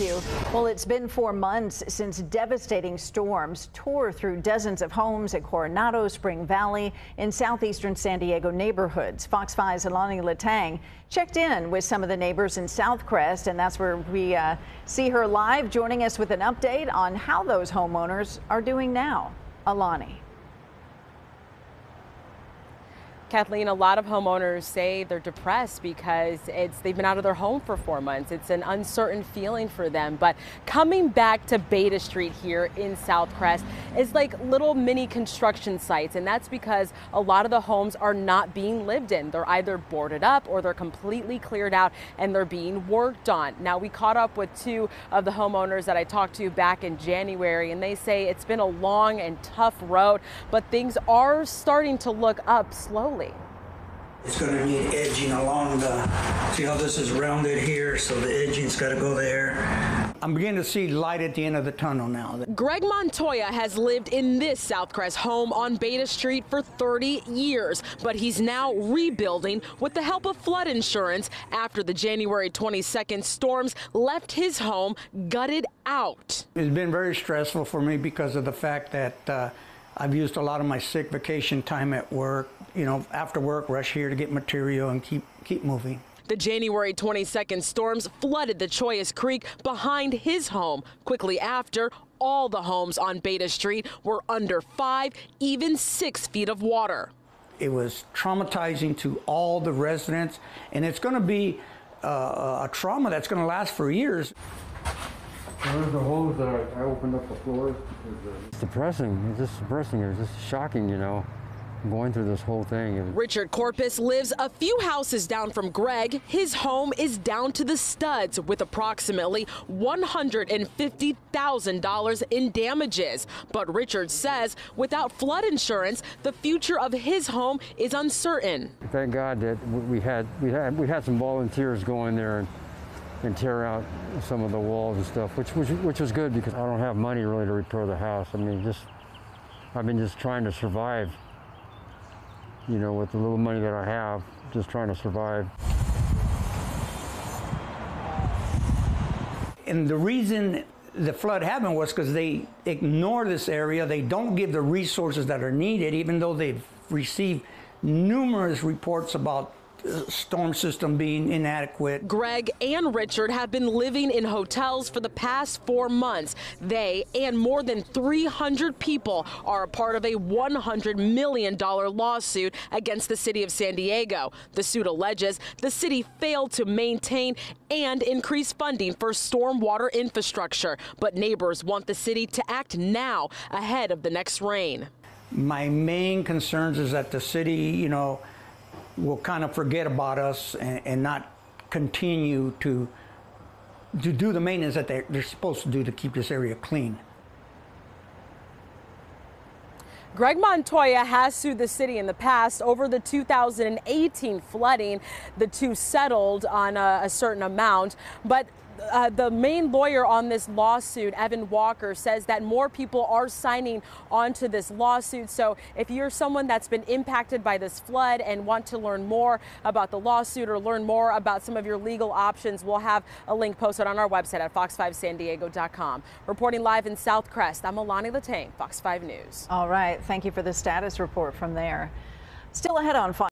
Well, it's been four months since devastating storms tore through dozens of homes at Coronado, Spring Valley, in southeastern San Diego neighborhoods. Fox 5's Alani Letang checked in with some of the neighbors in Southcrest, and that's where we uh, see her live, joining us with an update on how those homeowners are doing now. Alani. Kathleen, a lot of homeowners say they're depressed because it's they've been out of their home for four months. It's an uncertain feeling for them. But coming back to Beta Street here in Southcrest is like little mini construction sites, and that's because a lot of the homes are not being lived in. They're either boarded up or they're completely cleared out and they're being worked on. Now we caught up with two of the homeowners that I talked to back in January, and they say it's been a long and tough road, but things are starting to look up slowly. It's going to need edging along the, see how this is rounded here, so the edging's got to go there. I'm beginning to see light at the end of the tunnel now. Greg Montoya has lived in this Southcrest home on Beta Street for 30 years, but he's now rebuilding with the help of flood insurance after the January 22nd storms left his home gutted out. It's been very stressful for me because of the fact that uh, I've used a lot of my sick vacation time at work. You know, after work, rush here to get material and keep keep moving. The January 22nd storms flooded the Chollas Creek behind his home. Quickly after, all the homes on Beta Street were under five, even six feet of water. It was traumatizing to all the residents, and it's going to be uh, a trauma that's going to last for years. There's the holes that I, I opened up the floors. It's depressing. It's just depressing. It's just shocking, you know going through this whole thing. Richard Corpus lives a few houses down from Greg. His home is down to the studs with approximately $150,000 in damages. But Richard says without flood insurance, the future of his home is uncertain. Thank God that we had we had we had some volunteers going there and and tear out some of the walls and stuff, which, which, which was good because I don't have money really to repair the house. I mean, just, I've been just trying to survive, you know, with the little money that I have, just trying to survive. And the reason the flood happened was because they ignore this area. They don't give the resources that are needed, even though they've received numerous reports about storm system being inadequate. Greg and Richard have been living in hotels for the past four months. They and more than 300 people are a part of a $100 million lawsuit against the city of San Diego. The suit alleges the city failed to maintain and increase funding for stormwater infrastructure, but neighbors want the city to act now ahead of the next rain. My main concerns is that the city, you know, will kind of forget about us and, and not continue to to do the maintenance that they're, they're supposed to do to keep this area clean. Greg Montoya has sued the city in the past over the 2018 flooding. The two settled on a, a certain amount, but uh, the main lawyer on this lawsuit, Evan Walker, says that more people are signing onto this lawsuit. So if you're someone that's been impacted by this flood and want to learn more about the lawsuit or learn more about some of your legal options, we'll have a link posted on our website at fox5sandiego.com. Reporting live in Southcrest, I'm Alani Letang, Fox 5 News. All right. Thank you for the status report from there. Still ahead on Fox.